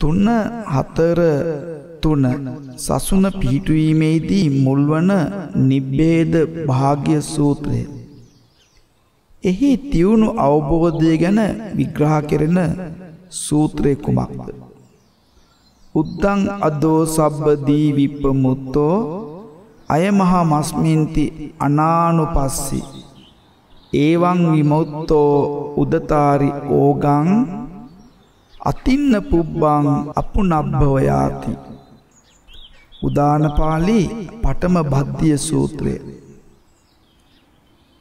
තුන්න හතර තුන සසුන පිහිටුවීමේදී මුල්වන නිබ්බේද භාග්‍ය සූත්‍රය. එහි තිවුණු අවබෝධය ගැන විග්‍රහ කෙරෙන සූත්‍රය කුමක්ද. උද්දං අදෝ සබ්බදී විප්පමුත්තෝ අය මහා මස්මින්ති අනානු පස්සි. ඒවන් විමුත්තෝ උදතාරි ඕගං අතින්න පුබ්බං අපු නබ්භවයාති. උදානපාලි පටම බද්ධිය සූත්‍රය.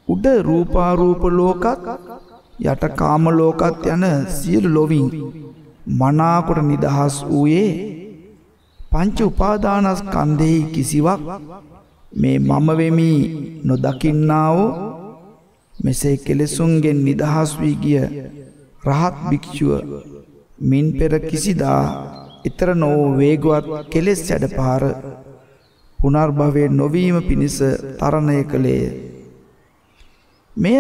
උඩ රූපාරූප ලෝකත් යට කාමලෝකත් යන සියලු ලොවින් මනාකොට නිදහස් වූයේ පංච උපාදානස් කන්දෙහි කිසිවක් මේ මම වෙමි නොදකින්නාවෝ මෙසේ කෙලෙසුන්ගෙන් නිදහස් වී ගිය රහත් භික්ෂුව මින් පෙර කිසිදා ඉතර නොවෝ වේගවත් කෙලෙස් සැඩ පාර පුනර්භවය නොවීම පිණිස තරණය කළේය. මෙය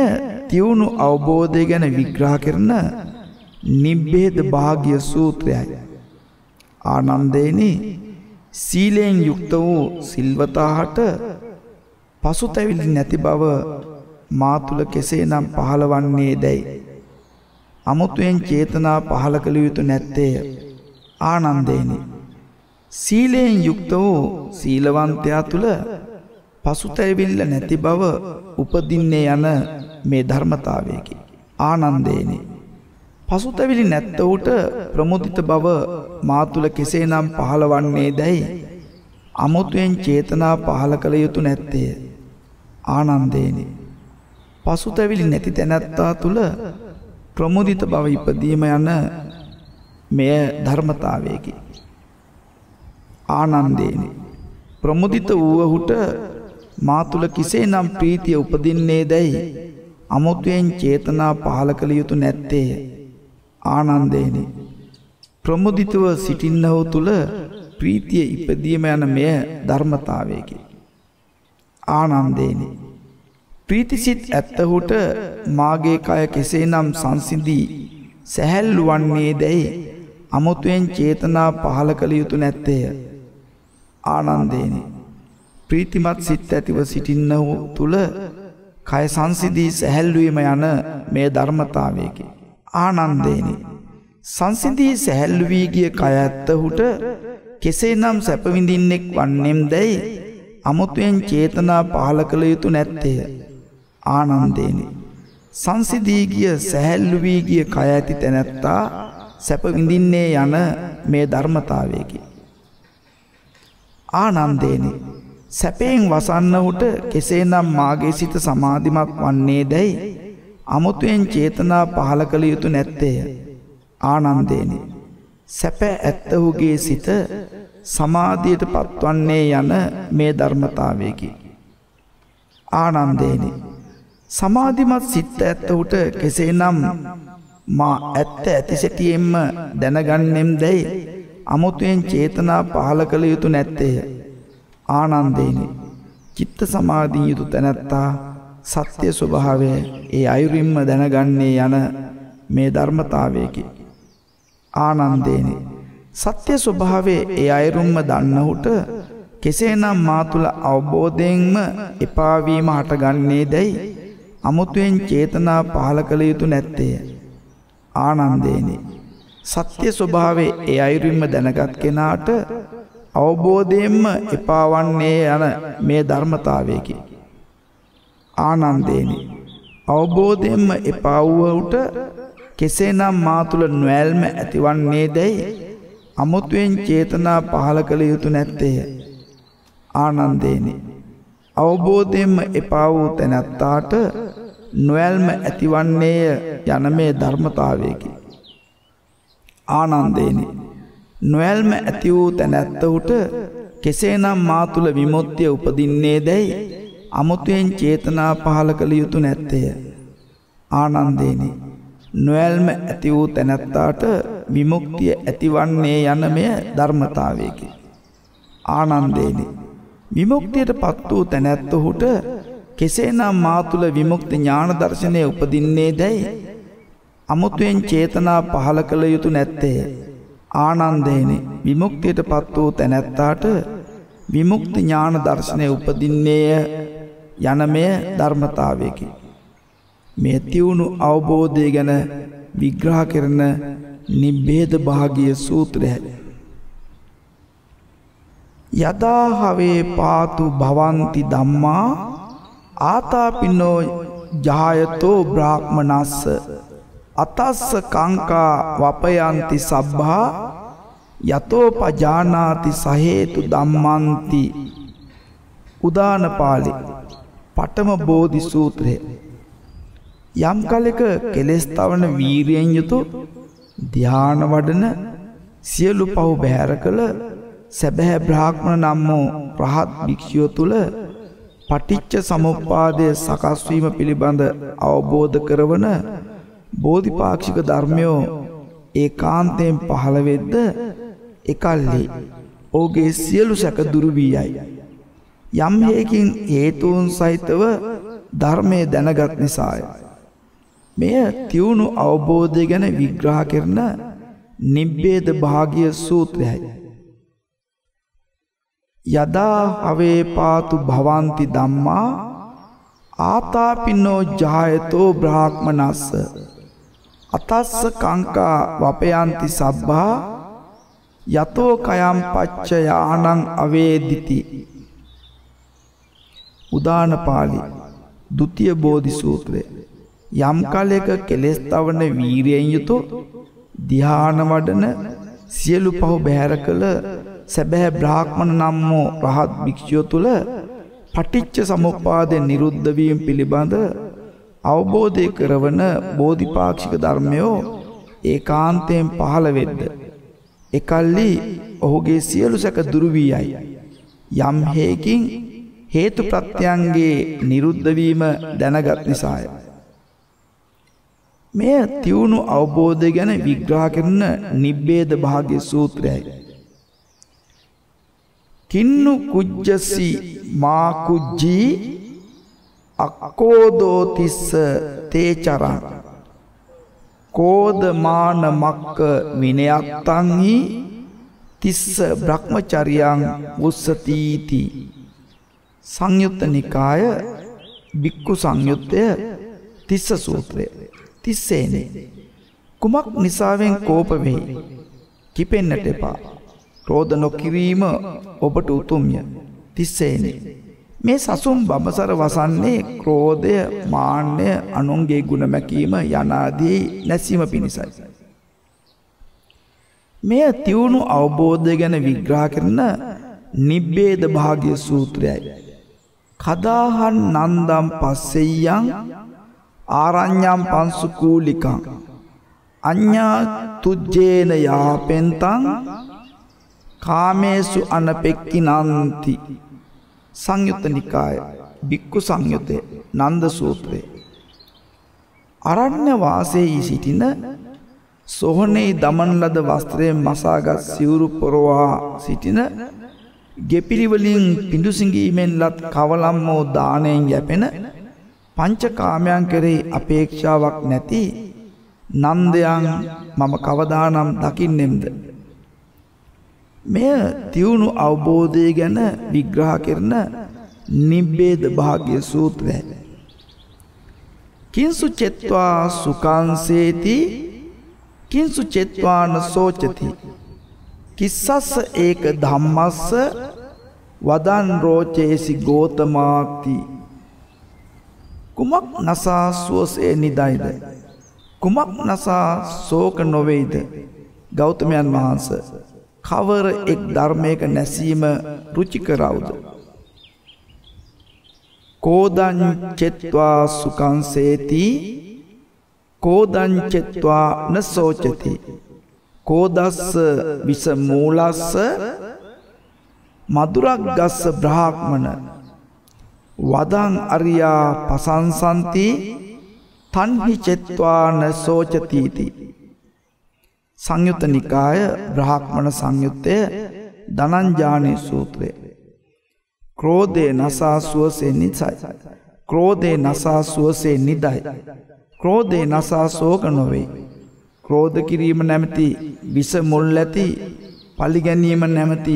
තිවුණු අවබෝධය ගැන විග්‍රහ කරන නිබ්බේද භාග්‍ය සූත්‍රයයි. ආනන්දේනි සීලයෙන් යුක්ත වූ සිල්වතාහට පසු තැවිලි නැති බව මාතුළ කෙසේ නම් පහළවන්නේ දැයි. අමුතුවෙන් චේතනා පහළ කළ යුතු නැත්තේය. ආනන්දේනි. සීලයෙන් යුක්ත වූ සීලවන්තයා තුළ පසුතැවිල්ල නැති බව උපදින්නේ යන මේ ධර්මතාවයකි. ආනන්දේනි. පසුතැවිලි නැත්තවුට ප්‍රමුදිත බව මාතුළ කෙසේ නම් පහළවන්නේ දැයි අමුතුවෙන් චේතනා පහළ කළ යුතු නැත්තේය. ආනන්දේනි. පසුතැවිලි නැති තැනැත්තා තුළ ප්‍රමුදිත බව ඉපදීම යන මෙය ධර්මතාවයකි. ආනන්දේනි. ප්‍රමුදිත වූවහුට මාතුළ කිසේ නම් ප්‍රීතිය උපදින්නේ දැයි අමුතුවෙන් චේතනා පහල කළ යුතු නැත්තේය. ආනන්දේනි. ප්‍රමුදිතව සිටින්නහු තුළ ප්‍රීතිය ඉපදීම යන මෙය ධර්මතාවයකි. ආනන්දේනි. ප්‍රීතිසිත් ඇත්තහුට මාගේ කය කෙසේ නම් සංසිදී සැහැල්ලු වන්නේ දැයි අමුතුවෙන් චේතනා පහල කළ යුතු නැත්තේය. ආනන්දේනි. ප්‍රීතිමත් සිත් ඇතිව සිටින්නහු තුළ කය සංසිදී සැහැල්ලුවීම යන මේ ධර්මතාවයකි. ආනන්දේනි. සංසිදී සැහැල්ලුවී ගිය කය ඇත්තහුට කෙසේ නම් සැපවිඳින්නෙක් වන්නෙම් දැයි අමුතුවෙන් චේතනා පහල කළ යුතු නැත්තේය. ආනන්දේනි. සංසිදී ගිය සැහැල්ලු වී ගිය කය ඇති තැනැත්තා සැප විඳින්නේ යන මේ ධර්මතාවයකි. ආනන්දේනි. සැපයෙන් වසන්නහුට කෙසේනම් මාගේ සිත සමාධිමත් වන්නේ දැයි අමුතුවෙන් චේතනා පහල කළ යුතු නැත්තේය. ආනන්දේනි. සැප ඇත්තහුගේ සිත සමාධියට පත්වන්නේ යන මේ ධර්මතාවයකි. ආනන්දේනි. සමාධිමත් සිත්ත ඇත්තහුට කෙසේනම් මා ඇත්ත ඇතිසැටියෙන්ම දැනගන්නෙම් දැයි අමුතුවෙන් චේතනා පහල කළ යුතු නැත්තේය. ආනන්දේනි. චිත්ත සමාධී යුතු තැනැත්තා සත්‍යය ස්වභාවය ඒ අයුරින්ම දැනගන්නේ යන මේ ධර්මතාවයකි. ආනන්දේනි. සත්‍ය ස්වභාවේ ඒ අයරුම්ම දන්නහුට කෙසේනම් මා තුළ අවබෝධයෙන්ම එපාවීම හටගන්නේ දැයි අමුතුවෙන් චේතනා පහල කළ යුතු නැත්තේය. ආනන්දේනි. සත්‍ය ස්වභාවේ ඒ අයුරින්ම දැනගත් කෙනාට අවබෝධයෙන්ම එපාවන්නේ යන මේ ධර්මතාවයකි. ආනන්දේනි. අවබෝධයෙන්ම එපාවුවහුට කෙසේනම් මා තුළ නොවැල්ම ඇතිවන්නේ දැයි අමුතුවෙන් චේතනා පහල කළ යුතු නැත්තේය. ආනන්දේනි. අවබෝධයෙන්ම එපා වූ තැනැත්තාට නොවැල්ම ඇතිවන්නේය යන මේ ධර්මතාවයකි. ආනන්දේනි. නොවැල්ම ඇති වූ තැනැත්තහුට කෙසේනම් මා තුළ විමුත්තිය උපදින්නේ දැයි අමුතුවෙන් චේතනා පහල කළ යුතු නැත්තේය. ආනන්දේනි. නොවැල්ම ඇති වූ තැනැත්තාට විමුක්තිය ඇතිවන්නේ යන මෙය ධර්මතාවයකි. ආනන්දේනි. විමුක්තියට පත් වූ තැනැත්තහුට කෙසේනම් මාතුළ විමුක්ති ඥාන දර්ශනය උපදින්නේ දැයි අමුතුවෙන් චේතනා පහල කළ යුතු නැත්තේය. ආනන්දේනි විමුක්තියට පත් වූ තැනැත්තාට විමුක්ති ඥාන දර්ශනය උපදින්නේය යනමය ධර්මතාවයකි. මේ තිවුණු අවබෝධය ගැන විග්‍රහ කරන නිබ්බේද භාගිය සූත්‍රයයි. යදාහවේ පාතු භවන්ති දම්මා ආතාපිනෝ ජායතෝ බ්‍රාහ්මනස්ස. අතස්ස කංකා වපයන්ති සබ්බා යතෝ පජානාති සහේතු දම්මන්ති උදානපාලි පටම බෝධි සූත්‍රය. යම් කලෙක කෙලෙස් තවන වීරියෙන් යුතු ධ්‍යාන වඩන සියලු පව් බෑර කළ සැබෑ බ්‍රාහ්මණ නම් වූ රහත් භික්ෂුව තුළ පටිච්ච සමුප්පාදය සකස්වීම පිළිබඳ අවබෝධ කරවන බෝධිපාක්ෂික ධර්මයෝ ඒ කාන්තයෙන් පහළවෙද්ද එකල්හි ඕගේ සියලු සැක දුරුවී යයි. යම් හේකින් හේතුවන් සහිතව ධර්මය දැනගත් නිසාය. මෙය තිවුණු අවබෝධය ගැන විග්‍රහ කරන නිබ්බේද භාගිය සූත්‍රයයි. යදා හවේ පාතු භවන්ති දම්මා ආතාපින්නෝ ජායතෝ බ්‍රාහ්මනස්ස. අතස්ස කංකා වපයන්ති සබ්බා යතෝ කයම් පච්චයානං අවේදිති. උදානපාලි දුතිය බෝධි සූත්‍රය යම් කලෙක කෙලෙස් තවන වීරයෙන් යුතු ධ්‍යාන වඩන සියලු පහු බැහැර කළ සැබෑ බ්‍රාහ්මණ නම් වූ රහත් භික්ෂුව තුළ පටිච්ච සමුප්පාදය නිරුද්ධවීම පිළිබඳ අවබෝධය කරවන බෝධිපාක්ෂික ධර්මයෝ ඒ කාන්තයෙන් පහළ වෙද්ද. එකල්ලි ඔහුගේ සියලු සැක දුරුවී යයි. යම් හේකින් හේතු ප්‍රත්‍යයන්ගේ නිරුද්ධවීම දැනගත් නිසාය. මෙය තිවුණු අවබෝධය ගැන විග්‍රහ කරන නිබ්බේද භාග්‍ය සූත්‍රයයි. කින්නු කුජ්ජසි මාකුජ්ජී අක්කෝදෝතිස්ස තේචරං. කෝදමාන මක්ක විනයත්තංහි තිස්ස බ්‍රහ්මචරියං උස්සතීති. සංයුත්ත නිකාය බික්කු සංයුත්තය තිස්ස සූත්‍රය. තිස්සේනේ. කුමක් නිසාවෙන් කෝප වෙයි? කිපෙන්නට එපා. ක්‍රෝධ නොකිරීම ඔබට උතුම්ය තිස්සේනේ මේ සසුම් බඹසර වසන්නේ ක්‍රෝධය මාන්‍ය අනුන්ගේ ගුණ මැකීම යනාදී නැසීම පිණිසයි. මෙය තිවුණු අවබෝධය ගැන විග්‍රහ කරන නිබ්බේද භාග්‍ය සූත්‍රයයි. කදාහන් නන්දම් පස්සෙයන් ආරං්ඥම් පන්සුකූලිකං අඥ්ඥා තුජ්ජේන යාපෙන්තං කාමේසු අනපෙක්කි නන්ති. සංයුත්ත නිකාය. බික්කු සංයුතය නන්ද සූත්‍රය. අරණ්‍ය වාසයේ සිටින සොහනේ දමන් ලද වස්ත්‍රයෙන් මසාගත් සිවුරු පොරවා සිටින ගෙපිරිවලින් පිඩුසිඟීමෙන් ලත් කවලම් වූ දානයෙන් යැපෙන පංචකාමයන් කරේ අපේක්ෂාවක් නැති නන්දයන් මම කවදානම් දකින්නෙම්ද? මෙය තිවුණු අවබෝධය ගැන විග්‍රහ කරන නිබ්බේද භාග්‍ය සූත්‍රය. කින්සු චෙත්වා සුකන්සේති කින්සු චෙත්වාන සෝචති. කිස්සස්ස ඒක ධම්මස්ස වදන් රෝචේසි ගෝතමාක්ති. කුමක් නසා සුවසේ නිදයිද. කුමක් නසා සෝක නොවෙයිද ගෞතමයන් වහන්ස. කවර එක් ධර්මයක නැසීම රුචිකරවුද. කෝදංචෙත්වා සුකන්සේති කෝදංචෙත්වා නසෝචති. කෝදස්ස විස මූලස්ස මදුරක් ගස්ස බ්‍රහ්මණ වදං අරියා පසංසන්ති තන්හි චෙත්වාන සෝචතීති සංයුත්ත නිකාය බ්‍රහක්මණ සංයුත්තය දනංජානී සූත්‍රය. ක්‍රෝධය නසා සුවසේ නිසයි. ක්‍රෝධය නසා සුවසේ නිදයි. ක්‍රෝධය නසා සෝක නොවෙයි. ක්‍රෝධ කිරීම නැමති විස මුල් ඇති පලිගැනීම නැමති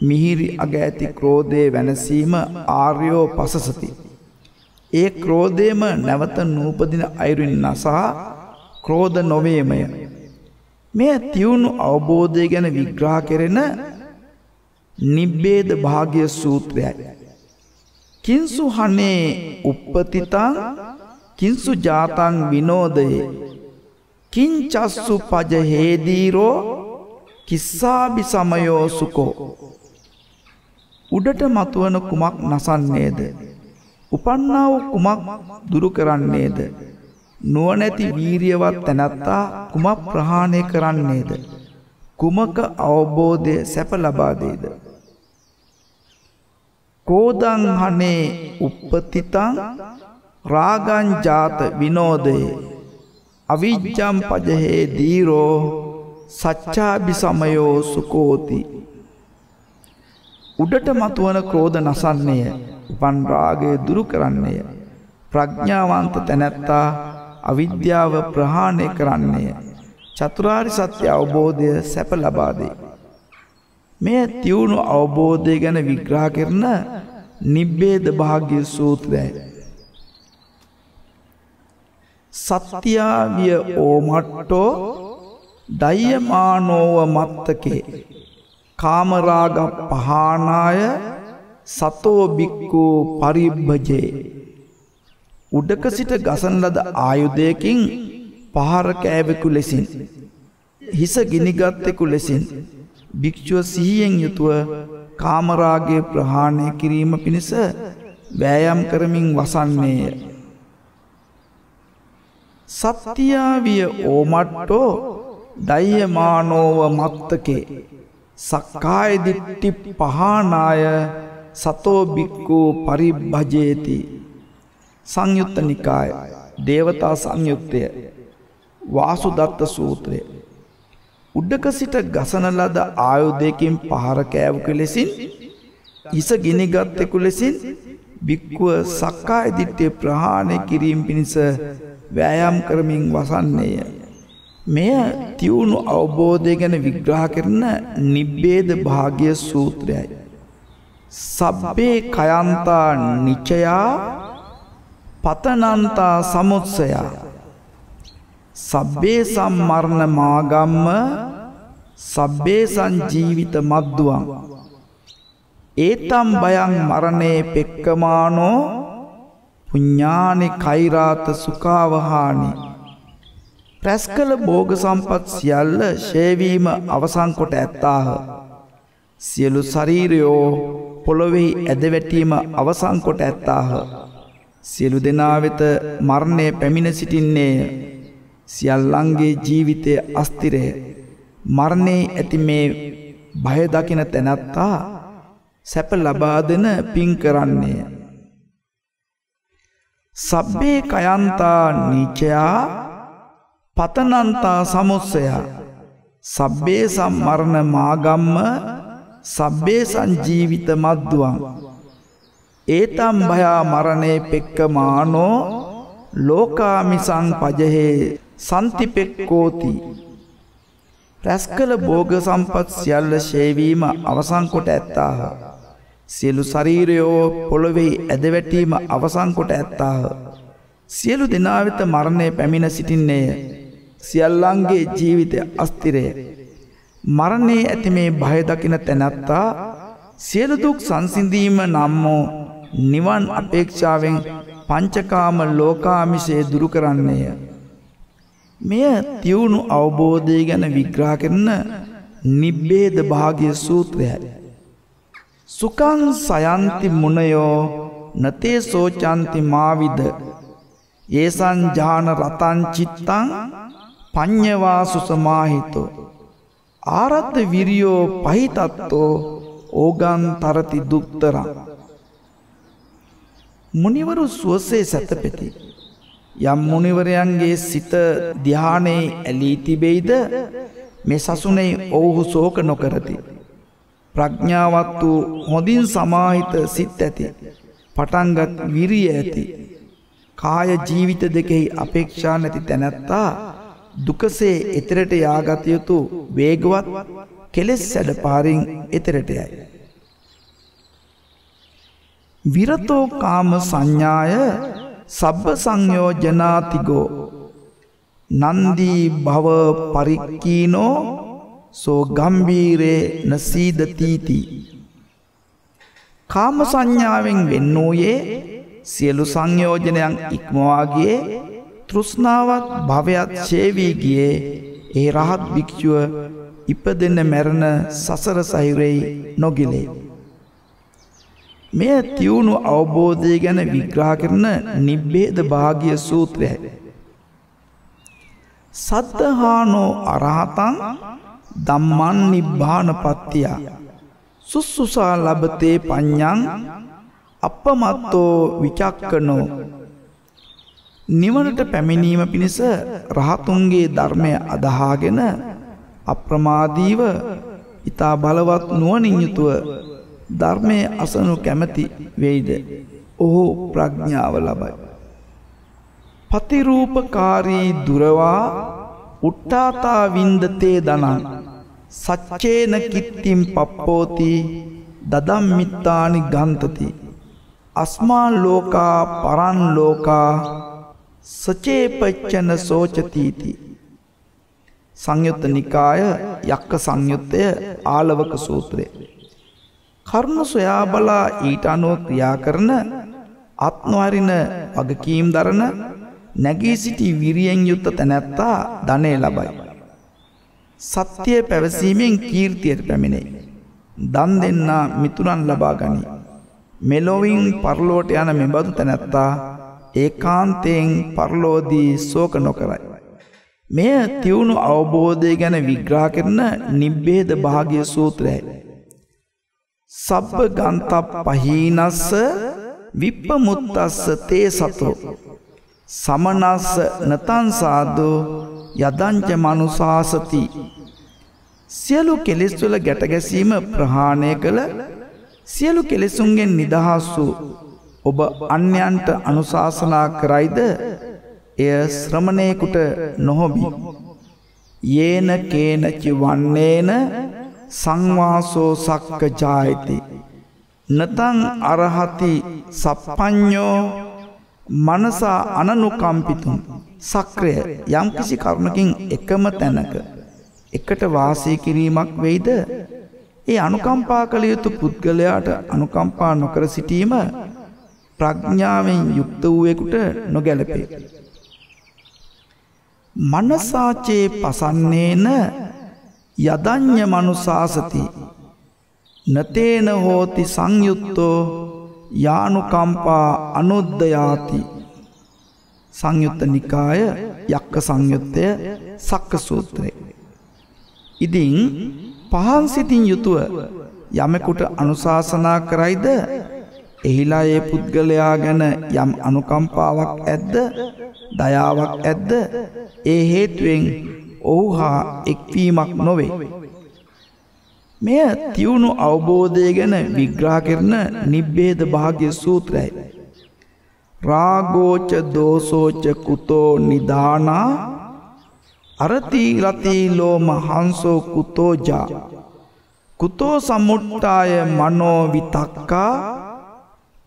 මිහිරි අග ඇති ක්‍රෝධය වැනසීම ආර්යෝ පසසති. ඒ ක්‍රෝධයම නැවත නූපදින අයුරින් නසා ක්‍රෝධ නොවේමය. මෙය තිවුණු අවබෝධය ගැන විග්‍රහ කෙරෙන නිබ්බේද භාග්‍ය සූත්‍රයයි. කින්සු හනේ උප්පතිතං කින්සු ජාතන් විනෝදයේ කිංචස්සු පජ හේදීරෝ කිස්සාබි සමයෝ සුකෝ. උඩට මතුවන කුමක් නසන්නේද? උපන්නාව කුමක් දුරු කරන්නේද? නුවනැති වීරියවත් තැනැත්තා කුමක් ප්‍රහාණය කරන්නේද? කුමක අවබෝධය සැප ලබාදේද? කෝදං හනේ උප්පතිතං රාගංජාත විනෝදයේ අවිජ්ජම් පජහේ දීරෝ සච්චාබි සමයෝ සුකෝති. උඩට මතුවන ක්‍රෝධ නසන්නේය. උපන් රාගය දුරු කරන්නේය. ප්‍රඥාවන්ත තැනැත්තා අවිද්‍යාව ප්‍රහාණය කරන්නේය චතුරාරි සත්‍ය අවබෝධය සැප ලබාදේ. මෙය තිවුණු අවබෝධය ගැන විග්‍රහ කරන නිබ්බේද භාග්‍ය සූත්‍රයයි. සත්‍යාවිය ඕමට්ටෝ දයමානෝව මත්තකේ. කාමරාග පහානාය සතෝ බික්කෝ පරිබ්භජේ උඩක සිට ගසන ලද ආයුධයකින් පහර කෑවෙකු ලෙසින් හිස ගිනිගත්තෙකු ලෙසින් භික්‍ෂුව සිහියෙන් යුතුව කාමරාගේ ප්‍රහාණය කිරීම පිණිස වෑයම් කරමින් වසන්නේය. සත්තියාවිය ඕමට්ටෝ දයියමානෝව මත්තකේ සක්කායදිට්ටි පහනාය සතෝ බික්කූ පරිබ්භජයති සංයුත්ත නිකාය දේවතා සංයුක්තය වාසු දත්ත සූත්‍රය උඩක සිට ගසන ලද ආයුධයකින් පහර කෑවක ලෙසින් ඉස ගිනිගත්තෙකු ලෙසින් බික්කුව සක්කා ඉදිට්ටේ ප්‍රහාණය කිරීම පිණිස වෑයම් කරමින් වසන්නේය. මෙය තිවුණු අවබෝධය ගැන විග්‍රහ කරන නිබ්බේද භාග්‍ය සූත්‍රයයි. සබ්බේ කයන්තා නිචයා පතනන්තා සමුත්සයා. සබ්බේ සම්මරණ මාගම්ම සබ්බේ සංජීවිත මද්දුවන් ඒතම් බයං මරණේ පෙක්කමානෝ පුඤ්ඥානෙ කෛරාත සුකාවහානි ප්‍රැස් කළ බෝග සම්පත් සියල්ල ශේවීම අවසංකොට ඇත්තාහ. සියලු ශරීරයෝ පොළොවෙහි ඇදවැටීම අවසංකොට ඇත්තාහ. සියලු දෙනා වෙත මරණය පැමිණ සිටින්නේය සියල්ලන්ගේ ජීවිතය අස්තිරය. මරණේ ඇති මේ භය දකින තැනැත්තා සැප ලබා දෙන පින් කරන්නේ. සබ්බේ කයන්තා නීචයා පතනන්තා සමුස්සයා. සබ්බේ සම්මරණ මාගම්ම සබ්බේ සංජීවිත මද්දුවන් ඒතම් භයා මරණය පෙක්ක මානෝ ලෝකාමිසං පජහේ සන්තිපෙක්කෝති රැස් කළ බෝග සම්පත් සියල්ල ශේවීම අවසංකොට ඇත්තාහ. සියලු ශරීරයෝ පොළොවෙහි ඇදවැටීම අවසංකොට ඇත්තාහ. සියලු දෙනාවෙත මරණය පැමිණ සිටින්නේය. සියල්ලන්ගේ ජීවිතය අස්තිරය. මරණේ ඇති මේ භයදකින තැනැත්තා සියලුදුක් සංසිඳීම නම්මෝ නිවන් අපේක්ෂාවෙන් පංචකාම ලෝකාමිසේ දුරු කරන්නේය. මෙය තිවුණු අවබෝධය ගැන විග්‍රහ කරන නිබ්බේද භාග්‍ය සූත්‍රයයි. සුකං සයන්ති මුණයෝ නතේ සෝචන්ති මාවිද ඒසන් ජාන රතන් චිත්තං පඤ්ඤවා සුසමාහිතෝ ආරද්ධ විරියෝ පහිතත්තෝ ඕගන් තරති දුක්තරං මුනිවරු සුවසේ සැතපෙති යම් මුනිවරයන්ගේ සිත ධ්‍යානයේ ඇලී තිබෙයිද මේ සසුනේ ඔවුහු සෝක නොකරති. ප්‍රඥාවත් වූ හොඳින් සමාහිත සිත් ඇති. පටන්ගත් විරිය ඇති. කාය ජීවිත දෙකෙහි අපේක්ෂා නැති තැනැත්තා දුකසේ එතරට යාගත යුතු වේගවත් කෙලෙස් සැඩ පාරින් එතරට යයි. විරතෝ කාම සංඥාය සබ්බ සංයෝජනාතිගෝ නන්දී භව පරික්කීනෝ සෝ ගම්බීරේ නසීදතීති. කාම සංඥාවෙන් වෙන්නෝයේ සියලු සංයෝජනයන් ඉක්මවාගේ තෘස්නාවත් භවයක් ශේවී ගියේ ඒ රහත් භික්ෂුව ඉපදෙන්න මැරණ සසර සහිරෙයි නොගිලේ. මෙය තිවුණු අවබෝධය ගැන විග්‍රහ කරන නිබ්බේද භාගිය සූත්‍රයයි. සද්ධහානෝ අරහතන් දම්මන් නිබ්බාන පත්තියා. සුස්සුසා ලබතේ පඤ්ඥන් අපමත්තෝ විචක්කනෝ. නිවනට පැමිණීම පිණිස රහතුන්ගේ ධර්මය අදහාගෙන අප්‍රමාදීව ඉතා බලවත් නුවනින් යුතුව ධර්මය අසනු කැමැති වෙයිද. ඔහු ප්‍රඥාව ලබයි. පතිරූපකාරී දුරවා උට්ටාතා වින්දතේ දනන් සච්චේන කිත්තිම් පප්පෝති දදම්මිත්තානි ගන්තති අස්මා ලෝකා පරන් ලෝකා සචේපච්චන සෝචතීති සංයුත්ත නිකාය යක්ක සංයුත්තය ආලවක සූත්‍රය කරුණු සොයා බලා ඊට අනුව ක්‍රියා කරන අත්නොහරින වගකීම් දරන නැගී සිටි විරියෙන් යුත්ත තැනැත්තා ධනය ලබයි. සත්‍යය පැවසීමෙන් කීර්තියට පැමිණේ. දන් දෙන්නා මිතුරන් ලබා ගනි. මෙලොවින් පරලෝට යන මෙබඳු තැනැත්තා ඒකාන්තයෙන් පරලෝදී සෝක නොකරයි. මෙය තිවුණු අවබෝධය ගැන විග්‍රහ කරන නිබ්බේද භාග්‍ය සූත්‍රයයි. සබ්බ ගන්තප් පහීනස්ස විප්පමුත්තස්ස තේ සතෝ। සමනස්ස නතන්සාදෝ යදංච මනුසාසති। සියලු කෙලෙස්වල ගැටගැසීම ප්‍රහාණය කළ සියලු කෙලෙසුන්ගෙන් නිදහස් වූ ඔබ අන්‍යන්ට අනුශාසනා කරයිද? එය ශ්‍රමණයකුට නොහොබි. යේන කේනචි වන්නේන සංවාසෝ සක්ක ජායති. නතං අරහති සප්පඥෝ මනසා අනනුකම්පිතුන් සක්‍රය යම් කිසි කරුණකින් එකම තැනක එකට වාසය කිරීමක් වෙයිද ඒ අනුකම්පා කළ යුතු පුද්ගලයාට අනුකම්පා නොකර සිටීම ප්‍රඥාවෙන් යුක්ත වූවෙකුට නොගැලපේ. මනසාචේ පසන්නේන යදඥ මනුසාසති. නතේන හෝති සංයුත්තෝ යානුකම්පා අනුද්ධයාති සංයුත්ත නිකාය යක්ක සංයුත්තය සක්ක සූත්‍රය. ඉදින් පහන් සිතින් යුතුව යමෙකුට අනුශාසනා කරයිද? එහිලා ඒ පුද්ගලයා ගැන යම් අනුකම්පාවක් ඇද්ද? දයාවක් ඇද්ද? ඒ හේතුවෙන් ඔහු හා එක්වීමක් නොවේ. මෙය තිවුණු අවබෝධය ගැන විග්‍රහ කරන නිබ්බේද භාග්‍ය සූත්‍රයයි. රාගෝච දෝසෝච ಕುತෝ නිදානා අරති රති ලෝම හංසෝ කුතෝජා කුතෝ සම්මුට්ටාය මනෝ විතක්කා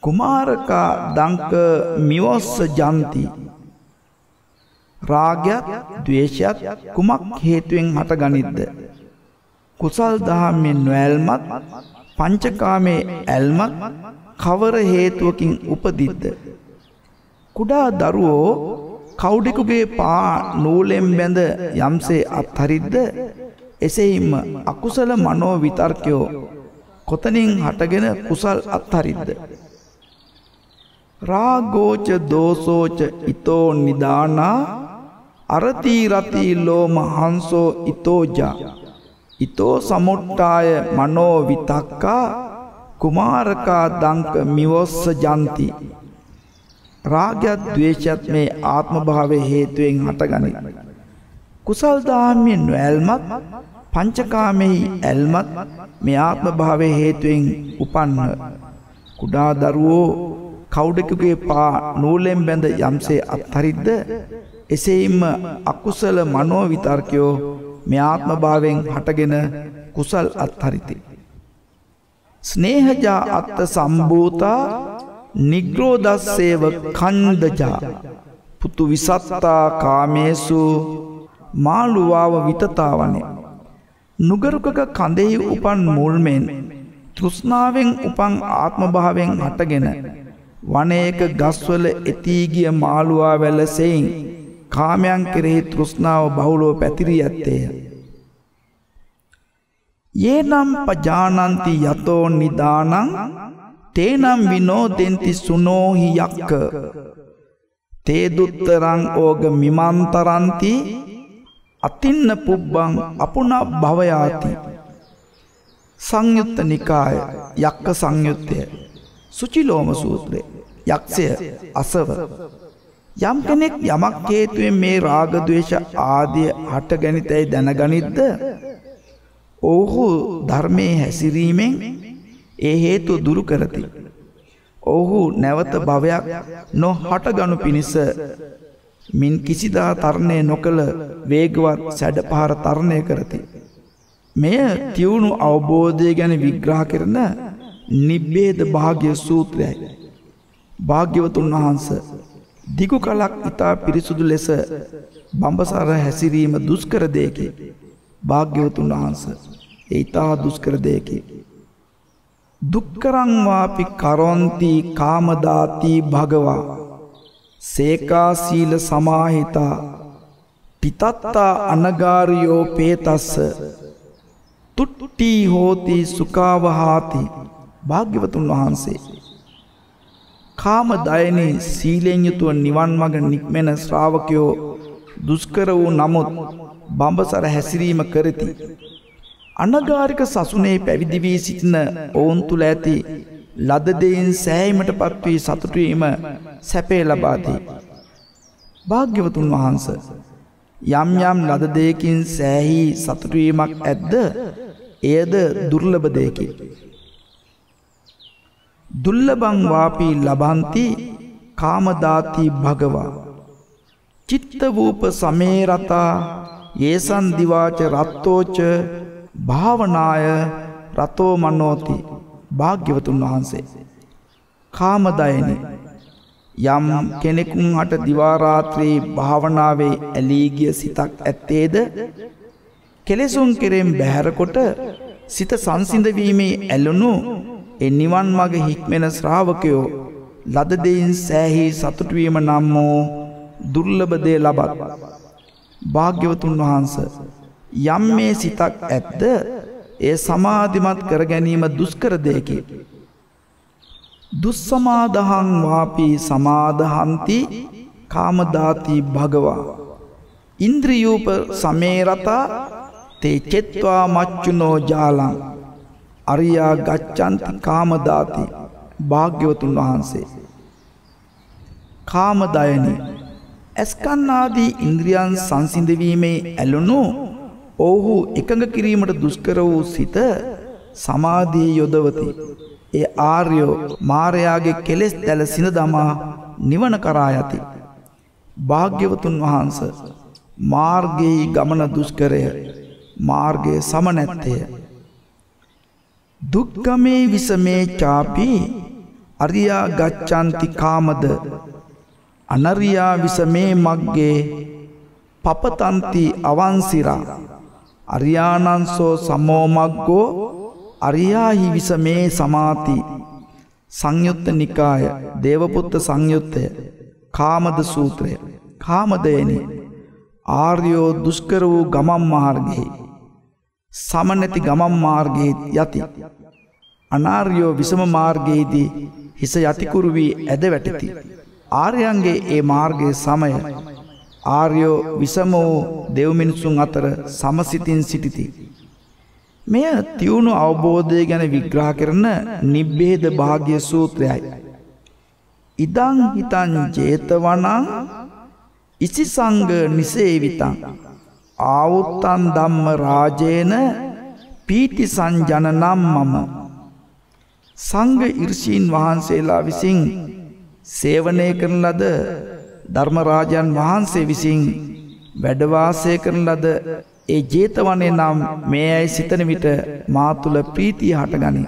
කුමාරකා දංක මිවස්ස ජන්ති රාගයත් ද්වේෂයත් කුමක් හේතුවෙන් හට ගනිද්ද කුසල් දහම්ෙන් නොඇල්මත් පංචකාමේ ඇල්මත් කවර හේතුවකින් උපදිද්ද. කුඩා දරුවෝ කෞඩිකුගේ පා නූලෙම් බැඳ යම්සේ අත්හරිද්ද එසෙහිම්ම අකුසල මනෝ විතර්කයෝ කොතනින් හටගෙන කුසල් අත්හරිද්ද. රාගෝච දෝසෝච ඉතෝ නිදානා අරතීරතිී ලෝම හන්සෝ ඉතෝජා ඉතෝ සමුට්ටාය මනෝ විතක්කා කුමාරකා දංක මිවොස්ස ජන්ති. රාගයත් දවේශත් මේ ආත්මභාවය හේතුවෙන් හටගනි. කුසල්දාමයෙන් නොඇල්මත් පංචකාමෙහි ඇල්මත් මේ ආත්මභාවය හේතුවෙන් උපන්හ. කුඩා දරුවෝ කෞඩකුගේ පා නූලෙන් බැඳ යම්සේ අත්හරිද්ද එසේම අකුසල මනෝ විතර්කයෝ මේ ආත්ම භාවයෙන් හටගෙන කුසල් අත්හරිති. ස්නේහජා අත්ත සම්භූතා නිග්‍රෝදස්සේව කන්දජා පුතු විසත්තා කාමේසු මාළුවාව විතතාවනේ. නුගරුකක කඳෙහි උපන් මුල්මෙන් තෘස්නාවෙන් උපන් ආත්මභාවෙන් හටගෙන වනයක ගස්වල එතීගිය මාළුවා වැල සෙයින් කාමයන් කෙරෙහි තෘස්නාව බහුලෝ පැතිරී ඇත්තේය. ඒ නම් පජානන්ති යතෝ නිදානං තේනම් විනෝදෙන්ති සුනෝහි යක්ක. තේදුත්තරං ඕග මිමන්තරන්ති අතින්න පුබ්බං අපුන භවයාති. සංයුත්ත නිකාය යක්ක සංයුත්තය සුචිලෝම සූත්‍රය යක්ෂය අසව. යම් කෙනෙක් යමක් හේතුවෙන් මේ රාගදවේශ ආදිය හට ගැනිතැයි දැනගනිද්ද ඔහු ධර්මය හැසිරීමෙන් ඒ හේතු දුරු කරති. ඔහු නැවත භවයක් නො හටගනු පිණිස මින් කිසිදා තරණය නොකළ වේගවත් සැඩපහර තරණය කරති. මෙය තිවුණු අවබෝධය ගැන විග්‍රහ කරන නිබ්බේද භාග්‍ය සූත්‍රයයි. භාග්‍යවතුන් වහන්ස දිගු කලක් ඉතා පිරිසුදු ලෙස බඹසර හැසිරීම දුස්කර දෙයකි. භාග්‍යවතුන් වහන්ස ඒ ඉතා දුස්කර දෙයකි. දුක්කරංවාපි කරොන්ති කාමදාති භගවා සේකා සීල සමාහිතා පිතත්තා අනගාරියෝ පේතස්ස තුට්ටී හෝති සුකාවහාති භාග්‍යවතුන් වහන්සේ කාම දයනේ සීලෙන් යුතුව නිවන් මග නික්මෙන ශ්‍රාවකයෝ දුෂ්කර වූ නමුත් බඹසර හැසිරීම කරති. අනගාරික සසුනේ පැවිදිවී සිටින ඔවුන් තුළ ඇති ලදදයින් සෑයිමට පත්වී සතුටුවීම සැපේ ලබාදී. භාග්‍යවතුන් වහන්ස යම් යම් ලදදයකින් සෑහි සතුටුවීමක් ඇද්ද? එයද දුර්ලබදයකි. දුල්ලබංවාපී ලබන්ති කාමදාති භගවා. චිත්තවූප සමේරතා ඒසන්දිවාච රත්තෝච භාවනාය රතෝ මන්නෝති භාග්‍යවතුන් වහන්සේ. කාමදයනි යම් කෙනෙකුන් හට දිවාරාත්‍රී භාවනාවේ ඇලීගිය සිතක් ඇත්තේද කෙලෙසුන් කෙරෙම් බැහැරකොට සිත සංසිඳවීමේ ඇලුණු එනිවන් මග හික්මෙන ශ්‍රාවකයෝ ලදදයින් සෑහි සතුටුවීම නම් වූ දුර්ලබදේ ලබත්. භාග්‍යවතුන් වහන්ස යම් මේ සිතක් ඇත්ද ඒ සමාධිමත් කර ගැනීම දුස්කර දෙයකි. දුස්සමාදහං වාපී සමාදහන්ති කාමදාති භගවා. ඉන්ද්‍රියූප සමේරතා තේ චෙත්වා මච්චුනෝ ජාලං අරියා ගච්චන්ති කාමදාති භාග්‍යවතුන් වහන්සේ. කාමදයනි ඇස්කන්නාදී ඉන්ද්‍රියන් සංසිඳවීමේ ඇලුණු ඔවුහු එකඟ කිරීමට දුෂ්කර වූ සිත සමාධී යොදවති. ඒ ආර්යෝ මාරයාගේ කෙලෙස් දැල සිඳ දමා නිවන කරා යති. භාග්‍යවතුන් වහන්ස මාර්ගයේ ගමන දුෂ්කරය මාර්ගය සමනැත්තය. දුක්ගමේ විසමේ චාපී අරියා ගච්චන්ති කාමද. අනරියා විසමේ මක්ගේ පපතන්ති අවන්සිරා අරියානන්සෝ සමෝමක්ගෝ අරියාහි විස මේ සමාති. සංයුත්ත නිකාය. දේවපුත්ත සංයුත්තය. කාමද සූත්‍රය. කාමදයනි ආර්යෝ දුෂ්කර වූ ගමම් මාර්ගෙහි සමනැති ගමම් මාර්ගයේ යති. අනාර්යෝ විසම මාර්ගයේදී හිස යතිකුරු වී ඇද වැටති ආර්යන්ගේ ඒ මාර්ගයේ සමය ආර්යෝ විසම වූ දෙව්මිනිසුන් අතර සමසිතින් සිටිති. මෙය තිවුණු අවබෝධය ගැන විග්‍රහ කරන නිබ්බේද භාග්‍ය සූත්‍රයයි. ඉදං හිතන් ජේතවනං ඉසිසංග නිසේවිතං ආවුත්තන් දම්ම රාජේන පීටි සංජනනම් මම සංඝ ඉර්ෂීන් වහන්සේලා විසින් සේවනය කරන ලද ධර්මරාජන් වහන්සේ විසින් වැඩවාසය කරන ලද ඒ ජේතවනේ නම් මේ ඇයි සිතන විට මා තුළ ප්‍රීතිය හටගනි.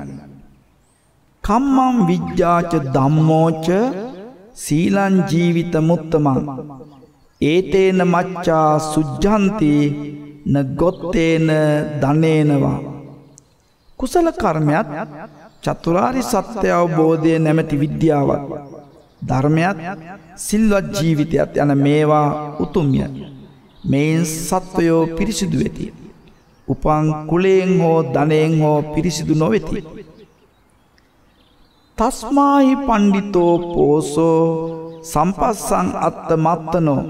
කම්මම් විද්‍යාච දම්මෝච සීලන් ජීවිත මුත්තමං ඒතේන මච්චා සුජ්ජන්ති න ගොත්තේන ධනේනවා කුසල කර්මයක් චතුරාරි සත්‍ය අවබෝධය නැමැති විද්‍යාවත් ධර්මයක් සිල්වත් ජීවිතයත් යන මේවා උතුම්ය. මෙයින් සත්වයෝ පිරිසිදු වෙති. උපන් කුලයෙන් හෝ ධනයෙන් හෝ පිරිසිදු නොවෙති. තස්මාහි පණ්ඩිතෝ පෝසෝ සම්පස්සං අත්ත මත්තනෝ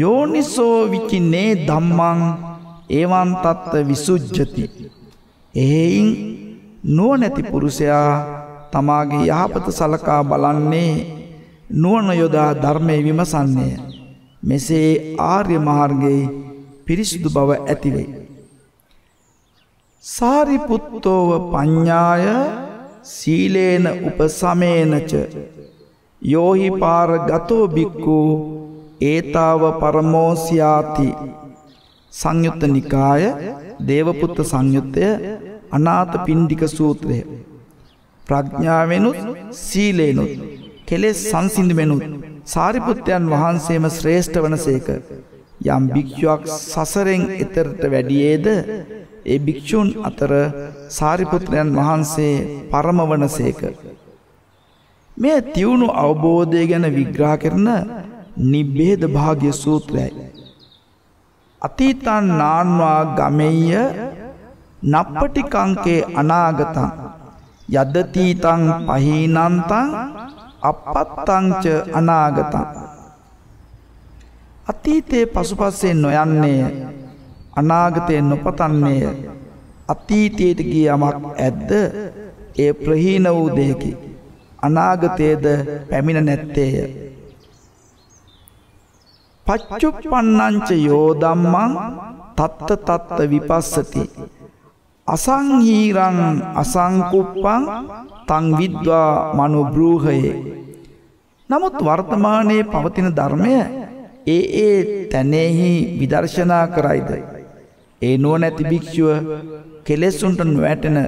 යෝනිසෝ විචින්නේ දම්මං ඒවන් තත්ත විසුජ්ජති එහෙයින් නුවනැති පුරුෂයා තමාගේ යහපත සලකා බලන්නේ නුවන යොදා ධර්මය විමසන්නේ. මෙසේ ආර්ය මාර්ගයේ පිරිසිදු බව ඇතිවේ. සාරිපුත්තෝව පඤ්ඥාය සීලේන උපසමේනච යෝහි පාර ගතෝ බික්කු ඒතාව පරමෝසියාති. සංයුත්ත නිකාය දේවපුත්ත සංයුත්තය අනාත පින්ඩික සූත්‍රය ප්‍රඥාවෙනුත් සීලේනුත් කෙලෙස් සංසිින්දුවෙනුත් සාරිපුත්තයන් වහන්සේම ශ්‍රේෂ්ඨ වනසේක යම් භික්ෂුවක් සසරෙන් එතරට වැඩියේද ඒ භික්‍ෂූන් අතර සාරිපුත්‍රයන් වහන්සේ පරම වනසේක. මෙය තිවුණු අවබෝධය ගැන විග්‍රා කරන නිබ්බේද භාග්‍ය සූත්‍රයයි. අතීතන් නාන්වා ගමෙය නප්පටිකංකේ අනාගතන් යද්දතීතං පහීනන්තං අපත්තංච අනාගතන් අතීතයේ පසුපස්සේ නොයන්නේය අනාගතයෙන් නොපතන්නේය අතීතයට ගිය යමක් ඇද්ද? ඒ ප්‍රහීන වූ දෙයකි. අනාගතයේද පැමිණ නැත්තේය. පච්චුප්පන්නංච යෝදම්මං තත්ත තත්ත විපස්සති. අසංහීරං අසංකුප්පං තං විද්වා මනුබ්‍රූහයේ නමුත් වර්තමානයේ පවතින ධර්මය ඒ ඒ තැනෙහි විදර්ශනා කරයිද? ඒ නුවනැති භික්ෂුව කෙලෙස්සුන්ට නොවැටෙන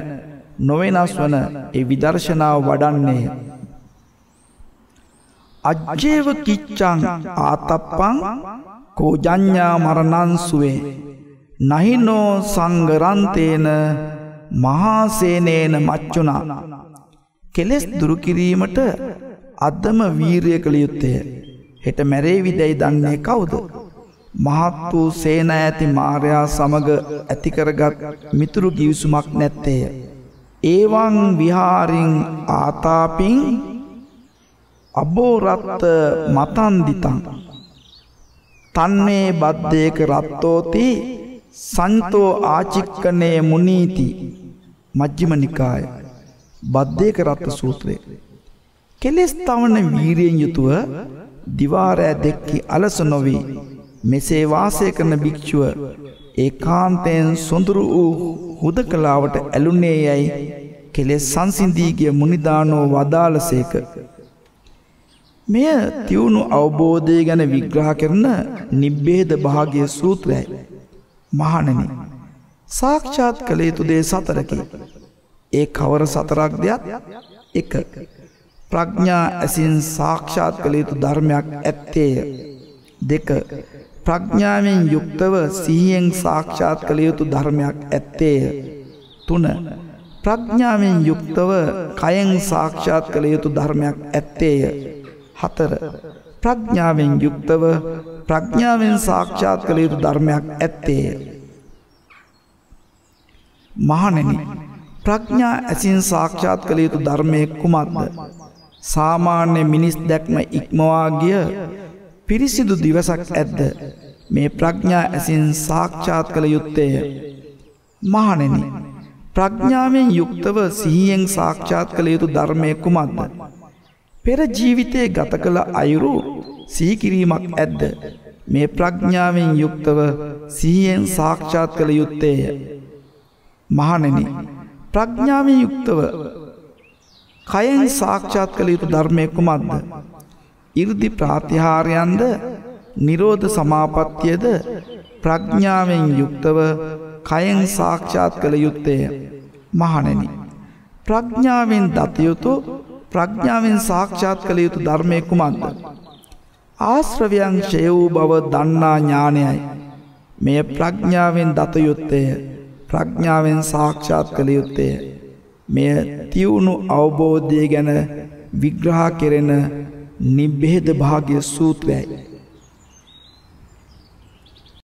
නොවෙනස් වන ඒ විදර්ශනාව වඩන්නේ. අජ්ජේව කිච්චං ආතප්පං කෝජඥා මරණන්සුවේ නහිනෝ සංගරන්තේන මහාසේනේන මච්චුනා කෙලෙස් දුරුකිරීමට අදම වීරය කළ යුත්තේ හෙට මැරේවිදැයි දන්නේ කවුද? මහත් වූ සේන ඇති මාරයා සමග ඇතිකරගත් මිතුරු ගිවිසුමක් නැත්තේය. ඒවන් විහාරින් ආතාපින් අබෝරත්ත මතන්දිතන් තන්නේ බද්ධයක රත්තෝති සංතෝ ආචික්කනය මුනීති මජ්ජිම නිකාය බද්ධයක රත්ත සූත්‍රය. කෙලෙස් තවන වීරියෙන් යුතුව දිවාරෑ දෙක්කි අලස නොවී මෙසේ වාසය කරන භික්‍ෂුව ඒ කාන්තයෙන් සොඳුරු වූ හුද කලාවට ඇලුන්නේ යැයි කෙලෙස් සංසින්දීගේ මුනිදානෝ වදාලසේක. මෙය තිවුණු අවබෝධය ගැන විග්‍රහ කරන නිබ්බේද භාගය සූත්‍රයයි. මහණනි සාක්ෂාත් කළ යුතු දේ සතරකි. ඒ කවර සතරක් දෙයක් එක. ප්‍රඥා ඇසින් සාක්ෂාත් කළ යුතු ධර්මයක් ඇත්තේය. දෙක ප්‍රඥාවෙන් යුක්තව සිහියෙන් සාක්ෂාත් කළ යුතු ධර්මයක් ඇත්තේය. තුන ප්‍රඥාවෙන් යුක්තව කයෙන් සාක්ෂාත් කළ යුතු ධර්මයක් ඇත්තේය. හතර ප්‍රඥාවෙන් යුක්තව ප්‍රඥාවෙන් සාක්ෂාත් කළ යුතු ධර්මයක් ඇත්තේය. මහනෙන ප්‍රඥා ඇසින් සාක්ෂාත් කළ යුතු ධර්මය කුමක්ද. සාමාන්‍ය මිනිස් දැක්ම ඉක්මවා ගිය පිරිසිදු දිවසක් ඇද්ද මේ ප්‍රඥා ඇසින් සාක්ෂාත් කළ යුත්තේය. මහනෙන ප්‍රඥාවෙන් යුක්තව සිහියෙන් සාක්ෂාත් කළ යුතු ධර්මය කුමක්ද. පෙර ජීවිතය ගත කළ අයුරු සීකිරීමක් ඇද්ද. මේ ප්‍රඥාවෙන් යුක්තව සිහියෙන් සාක්ෂාත් කළ යුත්තේය. මහනෙන ප්‍රඥාවෙන් යුක්තව කයෙන් සාක්ෂාත් කළ යුතු ධර්මය කුමක්ද. 이르දි ප්‍රාතිහාරයන්ද නිරෝධ සමාපත්තියද ප්‍රඥාවෙන් යුක්තව කයෙන් සාක්ෂාත් කළ යුත්තේය. මහණෙනි. ප්‍රඥාවෙන් දතයුතු ප්‍රඥාවෙන් සාක්ෂාත් කළ යුතු ධර්මය කුමක්ද. ආශ්‍රවයන් ෂය වූ බව දන්නා ඥානයයි. මෙය ප්‍රඥාවෙන් දතයුත්තේය ප්‍රඥාවෙන් සාක්ෂාත් කළ යුත්තේය. මෙය තිවුණු අවබෝධය ගැන විග්‍රහ කෙරෙන නිබ්බෙහෙද භාග්‍ය සූත්‍රයයි.